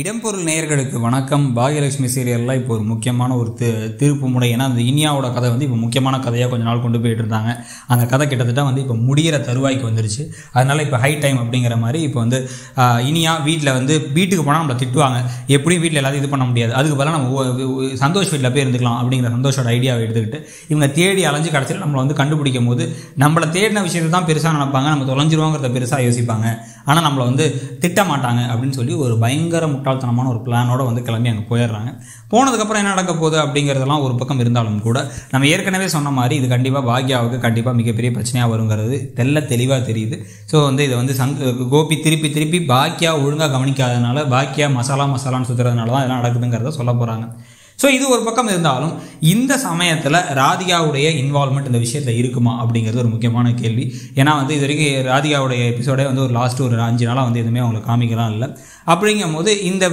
இடம்பொருள் நேயர்களுக்கு வணக்கம். பாகியலட்சுமி சீரியலில் இப்போ ஒரு முக்கியமான ஒரு தி திருப்பு முறை ஏன்னா அந்த இனியாவோட கதை வந்து இப்போ முக்கியமான கதையாக கொஞ்ச நாள் கொண்டு போயிட்டு இருந்தாங்க. அந்த கதை கிட்டத்தட்ட வந்து இப்போ முடிகிற தருவாய்க்கு வந்துருச்சு. அதனால் இப்போ ஹை டைம் அப்படிங்கிற மாதிரி இப்போ வந்து இனியா வீட்டில் வந்து வீட்டுக்கு போனால் நம்மளை திட்டுவாங்க. எப்படியும் வீட்டில் எல்லாத்தையும் இது பண்ண முடியாது. அதுக்கு பதிலாக நம்ம சந்தோஷ் வீட்டில் போய் இருந்துக்கலாம் அப்படிங்கிற சந்தோஷோட ஐடியாவை எடுத்துக்கிட்டு இவங்க தேடி அலைஞ்சு கடைசியில் நம்மளை வந்து கண்டுபிடிக்கும் போது நம்மளை தேடின விஷயத்தை தான் பெருசாக நினைப்பாங்க. நம்ம தொலைஞ்சிருவோங்கிறத பெருசாக யோசிப்பாங்க. ஆனால் நம்மளை வந்து திட்ட மாட்டாங்க அப்படின்னு சொல்லி ஒரு பயங்கர முட்டாள்தனமான ஒரு பிளானோட வந்து கிளம்பி அங்கே போயிடுறாங்க. போனதுக்கப்புறம் என்ன நடக்க போகுது அப்படிங்கிறதெல்லாம் ஒரு பக்கம் இருந்தாலும் கூட நம்ம ஏற்கனவே சொன்ன மாதிரி இது கண்டிப்பாக பாக்யாவுக்கு கண்டிப்பாக மிகப்பெரிய பிரச்சனையாக வருங்கிறது தெல்ல தெளிவாக தெரியுது. ஸோ வந்து இதை வந்து சங் கோபி திருப்பி திருப்பி பாக்கியா ஒழுங்காக கவனிக்காதனால பாக்கியா மசாலா மசாலான்னு சுற்றுறதுனால தான் இதெல்லாம் நடக்குதுங்கிறத சொல்ல போகிறாங்க ஸோ இது ஒரு பக்கம் இருந்தாலும் இந்த சமயத்தில் ராதிகாவுடைய இன்வால்மெண்ட் இந்த விஷயத்தில் இருக்குமா அப்படிங்கிறது ஒரு முக்கியமான கேள்வி. ஏன்னா வந்து இது வரைக்கும் ராதிகாவுடைய எபிசோடே வந்து ஒரு லாஸ்ட் ஒரு அஞ்சு நாளாக வந்து எதுவுமே அவங்களை காமிக்கலாம் இல்லை. அப்படிங்கும்போது இந்த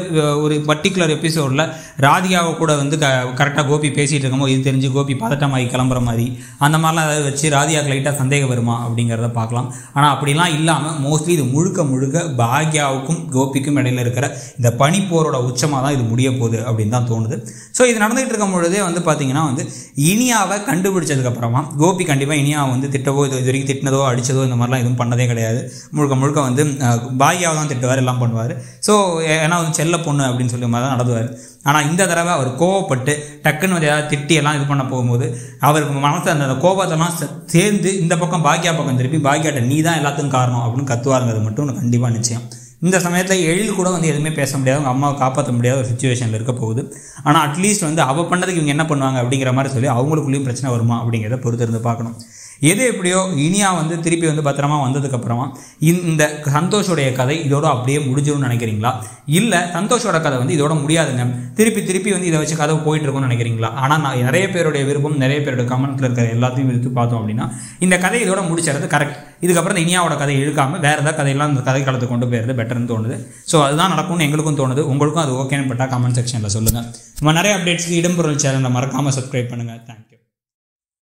ஒரு பர்டிகுலர் எபிசோடில் ராதிகாவை கூட வந்து க கரெக்டாக கோபி பேசிகிட்டு இருக்கும்போது இது தெரிஞ்சு கோபி பதட்டமாகி கிளம்புற மாதிரி அந்த மாதிரிலாம் ஏதாவது வச்சு ராதிகாவுக்கு லைட்டாக சந்தேகம் வருமா அப்படிங்கிறத பார்க்கலாம். ஆனால் அப்படிலாம் இல்லாமல் மோஸ்ட்லி இது முழுக்க முழுக்க பாக்யாவுக்கும் கோபிக்கும் இடையில இருக்கிற இந்த பனிப்போரோட உச்சமாக தான் இது முடிய போகுது அப்படின்னு தான் தோணுது. ஸோ இது நடந்துகிட்டு இருக்கும் பொழுதே வந்து பார்த்தீங்கன்னா வந்து இனியாவை கண்டுபிடிச்சதுக்கப்புறமா கோபி கண்டிப்பாக இனியா வந்து திட்டவோ இது இது வரைக்கும் திட்டினதோ அடித்ததோ இந்த மாதிரிலாம் எதுவும் பண்ணதே கிடையாது. முழுக்க முழுக்க வந்து அஹ், பாக்யாவை தான் திட்டுவார் எல்லாம் பண்ணுவார். ஸோ ஏன்னா வந்து செல்ல பொண்ணு அப்படின்னு சொல்லி மாதிரி தான் நடந்துவார். ஆனால் இந்த தடவை அவர் கோவப்பட்டு டக்குன்னு வந்து ஏதாவது திட்டி எல்லாம் இது பண்ண போகும்போது அவருக்கு மனசு அந்த கோபத்தெல்லாம் சே- சேர்ந்து இந்த பக்கம் பாக்கியா பக்கம் திருப்பி பாக்கியாட்ட நீ தான் எல்லாத்துக்கும் காரணம் அப்படின்னு கத்துவாருங்கிறது மட்டும் கண்டிப்பாக நிச்சயம். இந்த சமயத்தில் எழில் கூட வந்து எதுவுமே பேச முடியாது அவங்க அம்மாவை காப்பாற்ற முடியாத ஒரு சுச்சுவேஷனில் இருக்க போகுது. ஆனால் அட்லீஸ்ட் வந்து அவள் பண்ணதுக்கு இவங்க என்ன பண்ணுவாங்க அப்படிங்கிற மாதிரி சொல்லி அவங்களுக்குள்ளேயும் பிரச்சனை வருமா அப்படிங்கிறத பொறுத்திருந்து பார்க்கணும். எது எப்படியோ இனியா வந்து திருப்பி வந்து பத்திரமா வந்ததுக்கப்புறமா இந்த சந்தோஷோடைய கதை இதோட அப்படியே முடிஞ்சிடும்னு நினைக்கிறீங்களா? இல்லை சந்தோஷோட கதை வந்து இதோட முடியாதுங்க. திருப்பி திருப்பி வந்து இதை வச்சு கதை போயிட்டு இருக்கும்னு நினைக்கிறீங்களா? ஆனால் நான் நிறைய பேருடைய விருப்பம் நிறைய பேருடைய கமெண்ட்ல இருக்கிற எல்லாத்தையும் எடுத்து பார்த்தோம் அப்படின்னா இந்த கதை இதோட முடிச்சறது கரெக்ட் இதுக்கப்புறம் இந்த இனியாவோட கதை இழுக்காமல் வேற ஏதாவது கதையெல்லாம் இந்த கதை காலத்துக்கு கொண்டு போயிருது பெட்டர்னு தோணுது. ஸோ அதுதான் நடக்கும்னு எங்களுக்கும் தோணுது. உங்களுக்கும் அது ஓகேன்னு பட்டா கமெண்ட் செக்ஷனில் சொல்லுங்கள் நம்ம நிறைய அப்டேட்ஸ்க்கு இடம்பொருள் சேனலை மறக்காமல் சப்ஸ்கிரைப் பண்ணுங்கள் தேங்க்ஸ்